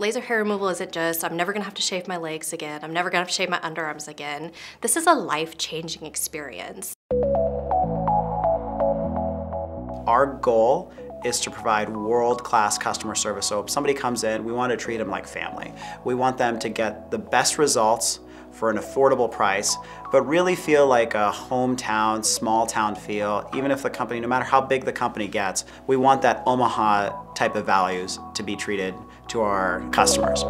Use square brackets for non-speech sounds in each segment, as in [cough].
Laser hair removal isn't just, I'm never gonna have to shave my legs again, I'm never gonna have to shave my underarms again. This is a life-changing experience. Our goal is to provide world-class customer service. So if somebody comes in, we want to treat them like family. We want them to get the best results for an affordable price, but really feel like a hometown, small town feel, even if the company, no matter how big the company gets, we want that Omaha type of values to be treated to our customers.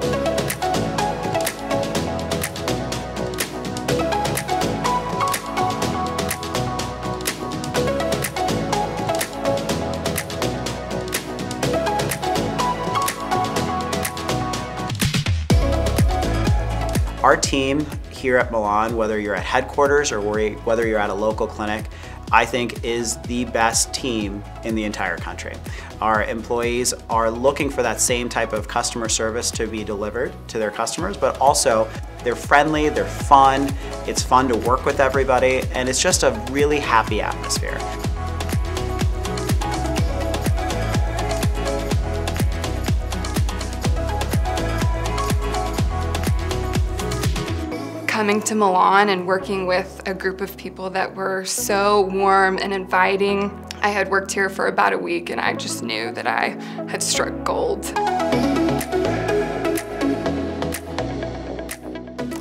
Our team here at Milan, whether you're at headquarters or whether you're at a local clinic, I think is the best team in the entire country. Our employees are looking for that same type of customer service to be delivered to their customers, but also they're friendly, they're fun, it's fun to work with everybody, and it's just a really happy atmosphere. Coming to Milan and working with a group of people that were so warm and inviting. I had worked here for about a week and I just knew that I had struck gold.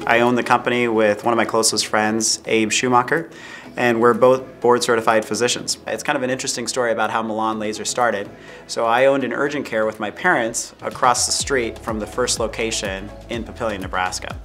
I own the company with one of my closest friends, Abe Schumacher, and we're both board certified physicians. It's kind of an interesting story about how Milan Laser started. So I owned an urgent care with my parents across the street from the first location in Papillion, Nebraska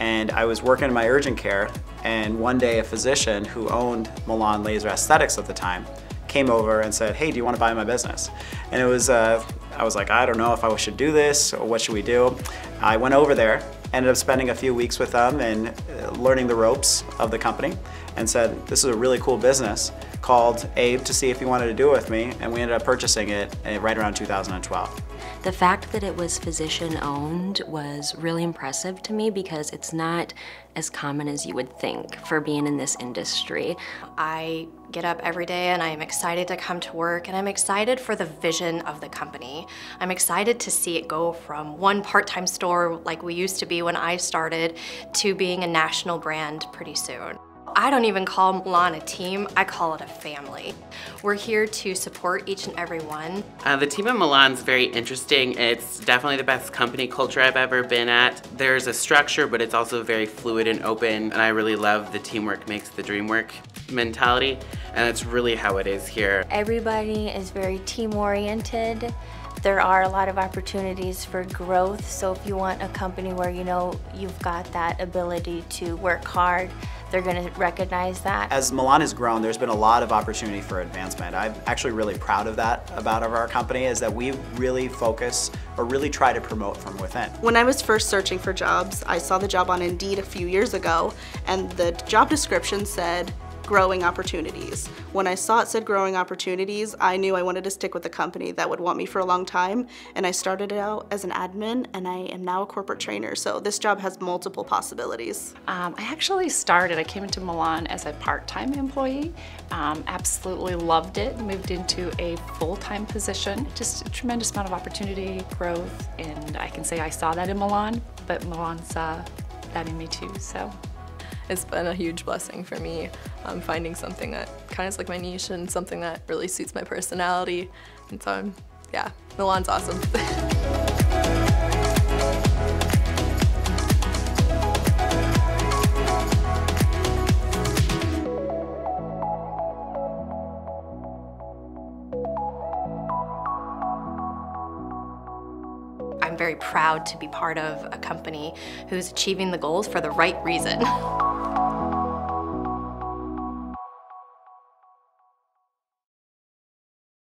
and I was working in my urgent care and one day a physician who owned Milan Laser Aesthetics at the time came over and said, hey, do you want to buy my business? And it was, uh, I was like, I don't know if I should do this or what should we do? I went over there, ended up spending a few weeks with them and uh, learning the ropes of the company and said, this is a really cool business. Called Abe to see if he wanted to do it with me and we ended up purchasing it uh, right around 2012. The fact that it was physician owned was really impressive to me because it's not as common as you would think for being in this industry. I get up every day and I am excited to come to work and I'm excited for the vision of the company. I'm excited to see it go from one part-time store like we used to be when I started to being a national brand pretty soon. I don't even call Milan a team, I call it a family. We're here to support each and every one. Uh, the team at Milan's very interesting. It's definitely the best company culture I've ever been at. There's a structure, but it's also very fluid and open, and I really love the teamwork makes the dream work mentality, and that's really how it is here. Everybody is very team-oriented. There are a lot of opportunities for growth, so if you want a company where you know you've got that ability to work hard, they're going to recognize that. As Milan has grown, there's been a lot of opportunity for advancement. I'm actually really proud of that about our company is that we really focus or really try to promote from within. When I was first searching for jobs, I saw the job on Indeed a few years ago and the job description said growing opportunities. When I saw it said growing opportunities, I knew I wanted to stick with a company that would want me for a long time, and I started out as an admin, and I am now a corporate trainer, so this job has multiple possibilities. Um, I actually started, I came into Milan as a part-time employee, um, absolutely loved it, moved into a full-time position, just a tremendous amount of opportunity, growth, and I can say I saw that in Milan, but Milan saw that in me too, so it's been a huge blessing for me um, finding something that kind of is like my niche and something that really suits my personality. And so I'm, yeah, Milan's awesome. [laughs] I'm very proud to be part of a company who's achieving the goals for the right reason. [laughs]